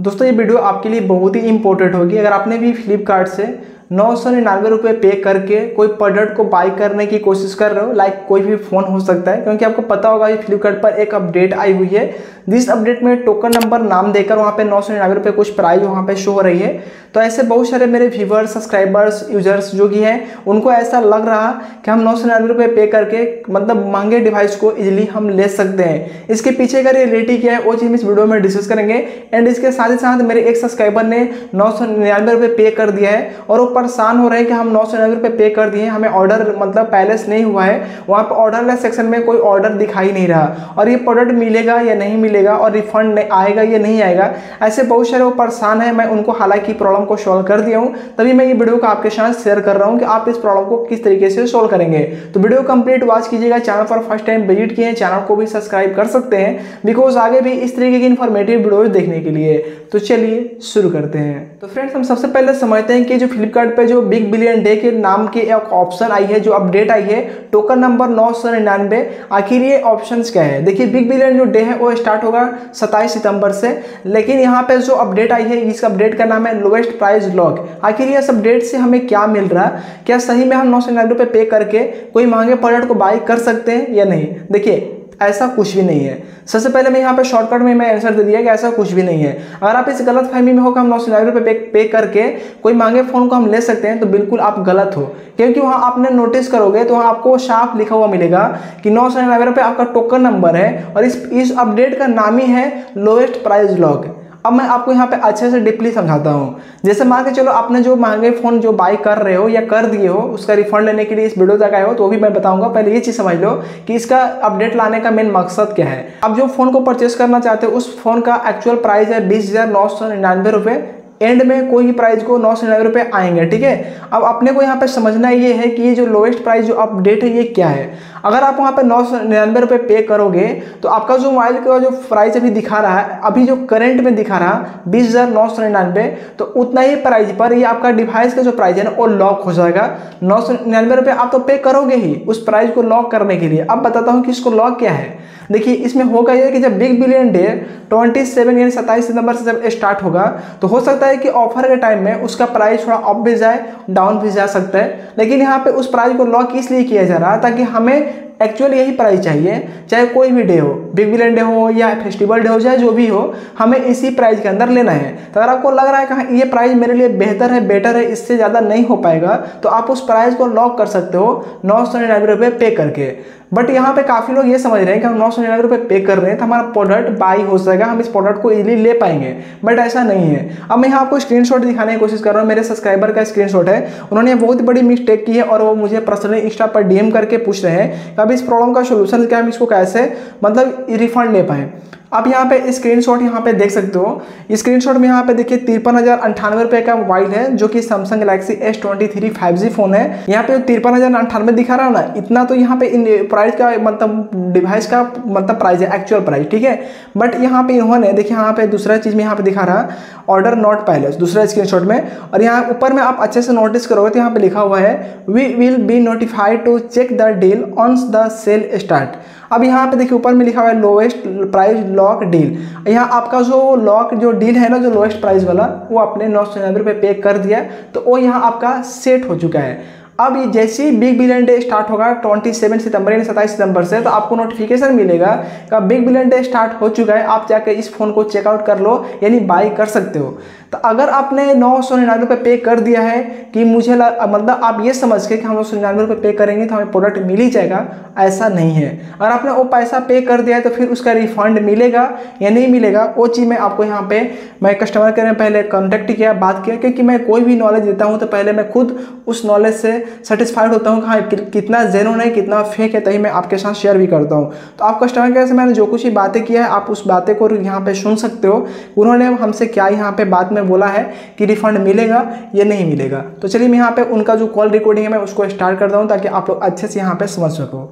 दोस्तों ये वीडियो आपके लिए बहुत ही इंपॉर्टेंट होगी। अगर आपने भी फ्लिपकार्ट से नौ सौ निन्यानवे रुपये पे करके कोई प्रोडक्ट को बाई करने की कोशिश कर रहे हो लाइक कोई भी फ़ोन हो सकता है, क्योंकि आपको पता होगा ये फ्लिपकार्ट पर एक अपडेट आई हुई है। जिस अपडेट में टोकन नंबर नाम देकर वहाँ पे नौ सौ निन्यानवे रुपये कुछ प्राइस वहाँ पे शो हो रही है तो ऐसे बहुत सारे मेरे व्यूवर्स सब्सक्राइबर्स यूज़र्स जो कि हैं, उनको ऐसा लग रहा कि हम नौ सौ निन्यानवे रुपये पे करके मतलब महँगे डिवाइस को इजिली हम ले सकते हैं। इसके पीछे का रियलिटी क्या है, वो चीज़ हम इस वीडियो में डिस्कस करेंगे। एंड इसके साथ ही साथ मेरे एक सब्सक्राइबर ने नौ सौ निन्यानवे रुपये पे कर दिया है, और वो परेशान हो रहे हैं कि हम नौ सौ निन्यानवे रुपये पे कर दिए हमें ऑर्डर मतलब पैलेस नहीं हुआ है। वहाँ पर ऑर्डर सेक्शन में कोई ऑर्डर दिखाई नहीं रहा। और ये प्रोडक्ट मिलेगा या नहीं मिलेगा और रिफंड आएगा या नहीं आएगा, ऐसे बहुत सारे वो परेशान है। मैं उनको हालाँकि प्रॉब्लम को सॉल्व कर दिया हूँ। तभी मैं ये वीडियो को आपके साथ शेयर कर रहा हूँ कि आप इस प्रॉब्लम को किस तरीके से सॉल्व करेंगे। तो वीडियो कंप्लीट वॉच कीजिएगा। चैनल पर फ़र्स्ट टाइम विज़िट किए हैं। चैनल को भी सब्सक्राइब कर सकते हैं। बिकॉज़ आगे भी इस तरीके की इन्फॉर्मेटिव वीडियो देखने के लिए। तो चलिए शुरू करते हैं। तो फ्रेंड्स हम सबसे पहले समझते हैं कि जो फ्लिपकार्ट पे जो बिग बिलियन डे के नाम की एक ऑप्शन आई है, जो अपडेट आई है टोकन नंबर नौ सौ निन्यानवे, आखिर ये ऑप्शन क्या है? देखिए बिग बिलियन जो डे है, वो स्टार्ट होगा सत्ताईस सितंबर से, लेकिन यहाँ पे जो अपडेट आई है, इस अपडेट का नाम है लोएस्ट प्राइस लॉक आखिर इस अपडेट से हमें क्या मिल रहा? है क्या सही में हम नौ सौ निन्यानवे पे करके कोई महँगे प्रोडक्ट को बाई कर सकते हैं या नहीं? देखिए ऐसा कुछ भी नहीं है। सबसे पहले मैं यहाँ पे शॉर्टकट में मैं आंसर दे दिया कि ऐसा कुछ भी नहीं है। अगर आप इस गलत फहमी में हो कि हम नौ सौ रुपये पे, पे करके कोई मांगे फ़ोन को हम ले सकते हैं तो बिल्कुल आप गलत हो। क्योंकि वहाँ आपने नोटिस करोगे तो वहाँ आपको साफ़ लिखा हुआ मिलेगा कि नौ सौ रुपये आपका टोकन नंबर है और इस इस अपडेट का नाम ही है लोएस्ट प्राइज लॉक अब मैं आपको यहाँ पे अच्छे से डीपली समझाता हूँ। जैसे मान के चलो आपने जो महँगे फ़ोन जो बाय कर रहे हो या कर दिए हो, उसका रिफंड लेने के लिए इस वीडियो तक आए हो तो भी मैं बताऊँगा। पहले ये चीज़ समझ लो कि इसका अपडेट लाने का मेन मकसद क्या है। अब जो फ़ोन को परचेस करना चाहते हो, उस फ़ोन का एक्चुअल प्राइस है बीस हज़ार नौ सौ निन्यानवे रुपये एंड में कोई भी प्राइस को नौ सौ निन्यानवे रुपये आएँगे, ठीक है? अब अपने को यहाँ पे समझना ये है कि ये जो लोएस्ट प्राइस जो अपडेट है, ये क्या है? अगर आप वहाँ पे नौ सौ पे करोगे तो आपका जो मोबाइल का जो प्राइस अभी दिखा रहा है, अभी जो करंट में दिखा रहा, बीस हज़ार नौ सौ निन्यानवे तो उतना ही प्राइस पर ये आपका डिवाइस का जो प्राइस है ना, वो लॉक हो जाएगा। नौ सौ निन्यानवे रुपये आप तो पे करोगे ही उस प्राइस को लॉक करने के लिए। अब बताता हूँ कि इसको लॉक क्या है। देखिए, इसमें होगा ये कि जब big billion day twenty seven यानी सत्ताईस सितंबर से जब स्टार्ट होगा तो हो सकता है कि ऑफ़र के टाइम में उसका प्राइस थोड़ा अप भी जाए डाउन भी जा सकता है। लेकिन यहाँ पे उस प्राइस को लॉक इसलिए किया जा रहा है ताकि हमें एक्चुअल यही प्राइस चाहिए चाहे कोई भी डे हो बिग बिलियन डे हो या फेस्टिवल डे हो चाहे जो भी हो हमें इसी प्राइस के अंदर लेना है। तो अगर आपको लग रहा है कि हाँ, ये प्राइस मेरे लिए बेहतर है बेटर है इससे ज़्यादा नहीं हो पाएगा तो आप उस प्राइस को लॉक कर सकते हो नौ सौ निन्यानवे रुपये पे करके। बट यहाँ पे काफ़ी लोग ये समझ रहे हैं कि हम नौ सौ निन्यानवे रुपये पे कर रहे हैं तो हमारा प्रोडक्ट बाई हो सकेगा हम इस प्रोडक्ट को इजीली ले पाएँगे। बट ऐसा नहीं है। अब मैं यहाँ आपको स्क्रीनशॉट दिखाने की कोशिश कर रहा हूँ। मेरे सब्सक्राइबर का स्क्रीनशॉट है। उन्होंने बहुत बड़ी मिस्टेक की है और वो मुझे पर्सनली इंस्टा पर डीएम करके पूछ रहे हैं कि अब इस प्रॉब्लम का सोल्यूशन क्या हम इसको कैसे मतलब रिफंड ले पाएँ। आप यहाँ पे स्क्रीनशॉट यहाँ पे देख सकते हो। स्क्रीनशॉट में यहाँ पे देखिए तिरपन हज़ार अंठानवे रुपये का मोबाइल है, जो कि Samsung Galaxy S twenty three five G phone है। यहाँ पे तिरपन हज़ार अंठानवे दिखा रहा है ना, इतना तो यहाँ पे इन प्राइस का मतलब डिवाइस का मतलब प्राइस है एक्चुअल प्राइस ठीक है? बट यहाँ पे इन्होंने, देखिए यहाँ पे दूसरा चीज़ में यहाँ पे दिखा रहा ऑर्डर नॉट पैलेस दूसरा स्क्रीन में। और यहाँ ऊपर में आप अच्छे से नोटिस करोगे तो यहाँ पे लिखा हुआ है we will be notified to check the deal on the sale start अब यहाँ पे देखिए ऊपर में लिखा हुआ है लोएस्ट प्राइस लॉक डील यहाँ आपका जो लॉक जो डील है ना, जो लोएस्ट प्राइस वाला, वो आपने नौ सौ निन्यानवे रुपये पे कर दिया तो वो यहाँ आपका सेट हो चुका है। अब ये जैसे ही बिग बिलियन डे स्टार्ट होगा 27 सितंबर यानी सत्ताईस सितंबर से तो आपको नोटिफिकेशन मिलेगा कि बिग बिलियन डे स्टार्ट हो चुका है, आप जाकर इस फ़ोन को चेकआउट कर लो, यानी बाई कर सकते हो। तो अगर आपने नौ सौ निन्यानवे रुपये पे कर दिया है कि मुझे मतलब आप ये समझ के कि हम नौ सौ निन्यानवे रुपये पे करेंगे तो हमें प्रोडक्ट मिल ही जाएगा, ऐसा नहीं है। अगर आपने वो पैसा पे कर दिया है तो फिर उसका रिफंड मिलेगा, या नहीं मिलेगा, वो चीज़ मैं आपको यहाँ पे, मैं कस्टमर केयर में पहले कॉन्टेक्ट किया, बात किया, क्योंकि मैं कोई भी नॉलेज देता हूँ तो पहले मैं खुद उस नॉलेज से सेटिस्फाइड होता हूँ कि हाँ कितना जेनुन है, कितना फेक है, तभी मैं आपके साथ शेयर भी करता हूँ। तो आप कस्टमर केयर से मैंने जो कुछ ही बातें किया है, आप उस बातें को यहाँ पे सुन सकते हो। उन्होंने हमसे क्या यहाँ पे बात में बोला है कि रिफंड मिलेगा या नहीं मिलेगा। तो चलिए मैं यहाँ पे उनका जो कॉल रिकॉर्डिंग है, मैं उसको स्टार्ट करता हूँ ताकि आप लोग अच्छे से यहाँ पे समझ सको।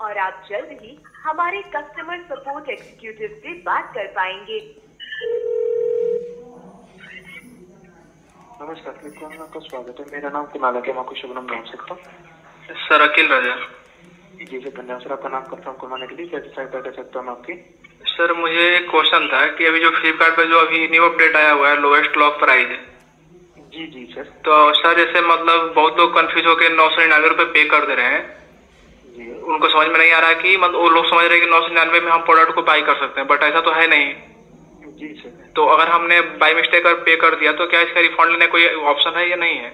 और आप जल्द ही हमारे कस्टमर सपोर्ट एग्जीक्यूटिव से बात कर पाएँगे। नमस्कार में आपका स्वागत है। मेरा नाम कुनाल है मैं नाम सकता हूँ? सर अखिल राजा। जी सर धन्यवाद सर आपका नाम के लिए कैसे सहायता कर सकता हूँ आपकी। सर मुझे एक क्वेश्चन था कि अभी जो फ्लिपकार्ट जो अभी न्यू अपडेट आया हुआ है लोवेस्ट लॉक प्राइस है। जी जी सर। तो सर जैसे मतलब बहुत लोग कंफ्यूज होकर नौ सौ निन्यानवे रुपये पे कर दे रहे हैं। जी। उनको समझ में नहीं आ रहा कि मतलब वो लोग समझ रहे हैं कि नौ सौ निन्यानवे में हम प्रोडक्ट को बाई कर सकते हैं बट ऐसा तो है नहीं। तो अगर हमने बाई मिस्टेक पे कर दिया तो क्या इसका रिफंड लेने कोई ऑप्शन है या नहीं है?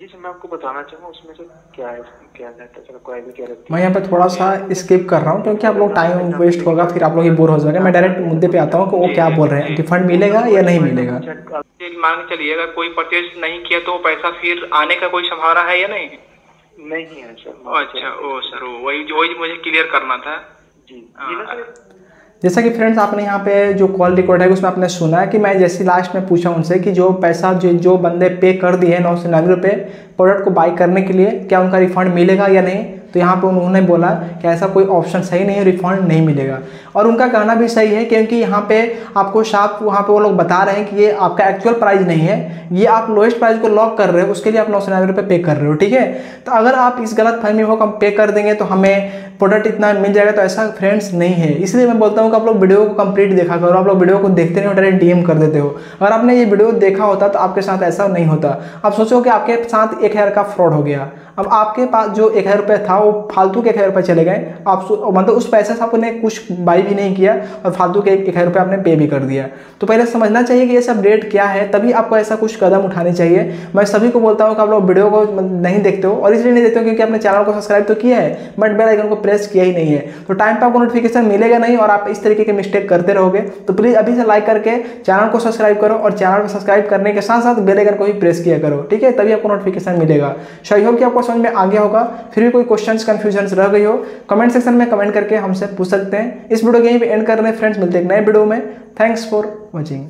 जी सर मैं आपको बताना चाहूँगा उसमें से क्या है क्या रहता है कोई भी क्या रहती मैं यहाँ पे थोड़ा सा स्किप कर रहा हूँ क्योंकि आप लोग टाइम वेस्ट होगा फिर आप लोग ये बोर हो जाएगा मैं डायरेक्ट मुद्दे पे आता हूँ कि वो क्या बोल रहे हैं रिफंड मिलेगा या नहीं मिलेगा? है मान चलिए अगर कोई परचेज नहीं किया तो पैसा फिर आने का कोई संभावना है या नहीं? नहीं है सर अच्छा ओ सर वही वही मुझे क्लियर करना था। जी। सर जैसा कि फ्रेंड्स आपने यहाँ पे जो कॉल रिकॉर्ड है, उसमें आपने सुना है कि मैं जैसे लास्ट में पूछा उनसे कि जो पैसा जो जो बंदे पे कर दिए हैं नौ सौ निन्यानवे रुपये प्रोडक्ट को बाई करने के लिए, क्या उनका रिफंड मिलेगा या नहीं? तो यहाँ पे उन्होंने बोला कि ऐसा कोई ऑप्शन सही नहीं है रिफंड नहीं मिलेगा। और उनका कहना भी सही है क्योंकि यहाँ पे आपको साफ़ वहाँ पे वो लोग बता रहे हैं कि ये आपका एक्चुअल प्राइस नहीं है, ये आप लोएस्ट प्राइस को लॉक कर रहे हो, उसके लिए आप नौ सौ निन्यानवे रुपये पे कर रहे हो, ठीक है? तो अगर आप इस गलत फहमी हो हम पे कर देंगे तो हमें प्रोडक्ट इतना मिल जाएगा तो ऐसा फ्रेंड्स नहीं है। इसलिए मैं बोलता हूँ कि आप लोग वीडियो को कंप्लीट देखा करो, आप लोग वीडियो को देखते नहीं हो, डायरेक्ट डीएम कर देते हो। अगर आपने ये वीडियो देखा होता तो आपके साथ ऐसा नहीं होता। आप सोचो कि आपके साथ एक हज़ार का फ्रॉड हो गया। अब आपके पास जो एक हज़ार रुपये था, वो फालतू के एक हज़ार रुपये चले गए। आप मतलब उस पैसे से आपने कुछ बाई भी नहीं किया और फालतू के एक हज़ार रुपये आपने पे भी कर दिया। तो पहले समझना चाहिए कि ये सब रेट क्या है, तभी आपको ऐसा कुछ कदम उठाने चाहिए। मैं सभी को बोलता हूँ कि आप लोग वीडियो को नहीं देखते हो और इसलिए नहीं देखते हो क्योंकि अपने चैनल को सब्सक्राइब तो किया है बट बेल आइकन को प्रेस किया ही नहीं है। तो टाइम पे आपको नोटिफिकेशन मिलेगा नहीं और आप इस तरीके के मिस्टेक करते रहोगे। तो प्लीज़ अभी से लाइक करके चैनल को सब्सक्राइब करो और चैनल को सब्सक्राइब करने के साथ साथ बेल आइकन को भी प्रेस किया करो, ठीक है? तभी आपको नोटिफिकेशन मिलेगा। सही हो कि आपको समझ में आ गया होगा। फिर भी कोई क्वेश्चन कंफ्यूजन रह गई हो कमेंट सेक्शन में कमेंट करके हमसे पूछ सकते हैं। इस वीडियो को यहीं पे एंड कर रहे हैं फ्रेंड्स मिलते हैं नए वीडियो में। Thanks for watching